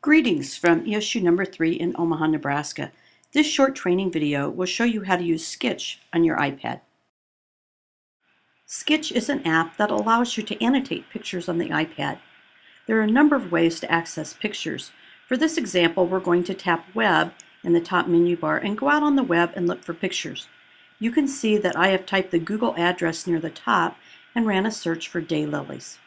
Greetings from ESU number 3 in Omaha, Nebraska. This short training video will show you how to use Skitch on your iPad. Skitch is an app that allows you to annotate pictures on the iPad. There are a number of ways to access pictures. For this example, we're going to tap Web in the top menu bar and go out on the web and look for pictures. You can see that I have typed the Google address near the top and ran a search for daylilies.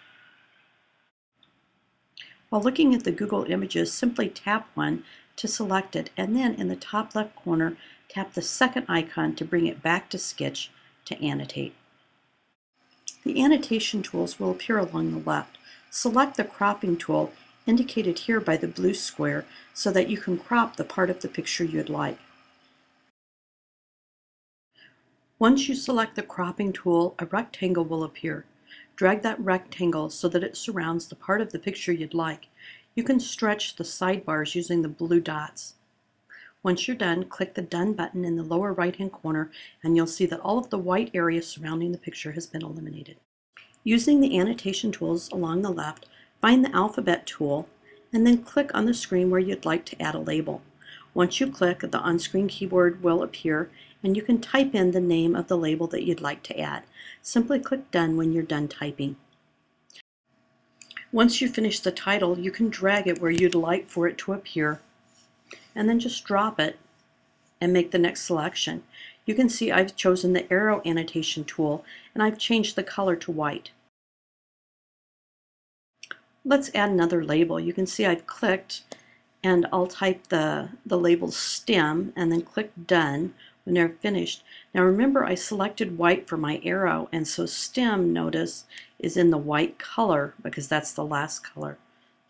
While looking at the Google images, simply tap one to select it, and then in the top left corner, tap the second icon to bring it back to Skitch to annotate. The annotation tools will appear along the left. Select the cropping tool indicated here by the blue square so that you can crop the part of the picture you'd like. Once you select the cropping tool, a rectangle will appear. Drag that rectangle so that it surrounds the part of the picture you'd like. You can stretch the sidebars using the blue dots. Once you're done, click the Done button in the lower right-hand corner and you'll see that all of the white area surrounding the picture has been eliminated. Using the annotation tools along the left, find the alphabet tool and then click on the screen where you'd like to add a label. Once you click, the on-screen keyboard will appear and you can type in the name of the label that you'd like to add. Simply click Done when you're done typing. Once you finish the title, you can drag it where you'd like for it to appear and then just drop it and make the next selection. You can see I've chosen the arrow annotation tool and I've changed the color to white. Let's add another label. You can see I've clicked and I'll type the, the label STEM and then click Done when they're finished. Now remember I selected white for my arrow and so STEM, notice, is in the white color because that's the last color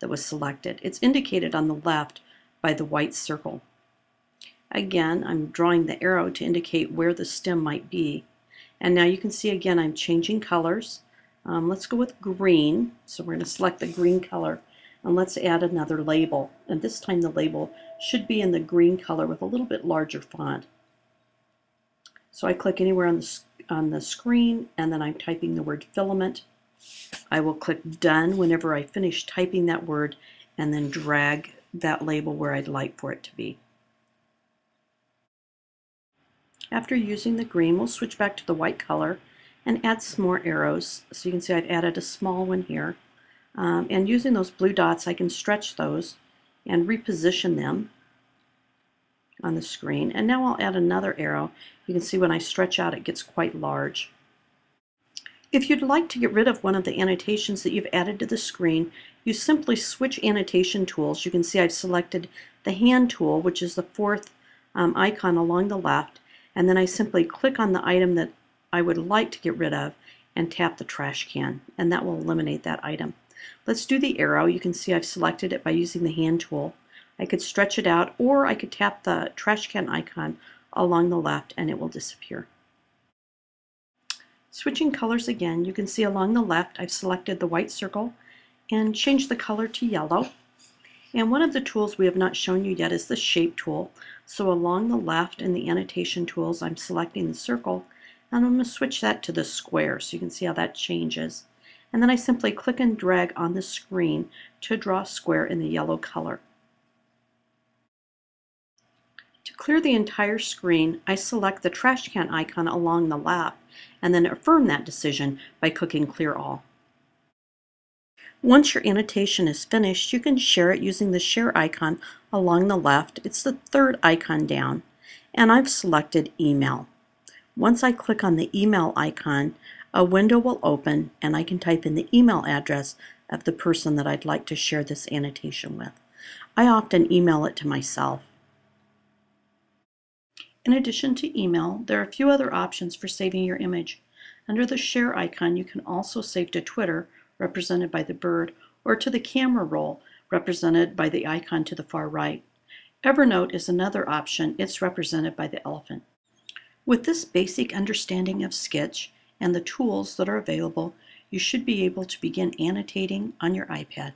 that was selected. It's indicated on the left by the white circle. Again, I'm drawing the arrow to indicate where the stem might be. And now you can see again I'm changing colors. Um, let's go with green. So we're going to select the green color and let's add another label. And this time the label should be in the green color with a little bit larger font. So I click anywhere on the, on the screen and then I'm typing the word filament. I will click done whenever I finish typing that word and then drag that label where I'd like for it to be. After using the green, we'll switch back to the white color and add some more arrows. So you can see I've added a small one here. Um, and using those blue dots, I can stretch those and reposition them on the screen. And now I'll add another arrow. You can see when I stretch out, it gets quite large. If you'd like to get rid of one of the annotations that you've added to the screen, you simply switch annotation tools. You can see I've selected the hand tool, which is the fourth um, icon along the left, and then I simply click on the item that I would like to get rid of and tap the trash can, and that will eliminate that item. Let's do the arrow. You can see I've selected it by using the hand tool. I could stretch it out, or I could tap the trash can icon along the left and it will disappear. Switching colors again, you can see along the left I've selected the white circle and changed the color to yellow. And one of the tools we have not shown you yet is the shape tool. So along the left in the annotation tools, I'm selecting the circle and I'm going to switch that to the square so you can see how that changes. And then I simply click and drag on the screen to draw a square in the yellow color. To clear the entire screen, I select the trash can icon along the left and then affirm that decision by clicking Clear All. Once your annotation is finished, you can share it using the share icon along the left. It's the third icon down, and I've selected email. Once I click on the email icon, a window will open and I can type in the email address of the person that I'd like to share this annotation with. I often email it to myself. In addition to email, there are a few other options for saving your image. Under the share icon, you can also save to Twitter, represented by the bird, or to the camera roll, represented by the icon to the far right. Evernote is another option. It's represented by the elephant. With this basic understanding of Skitch and the tools that are available, you should be able to begin annotating on your iPad.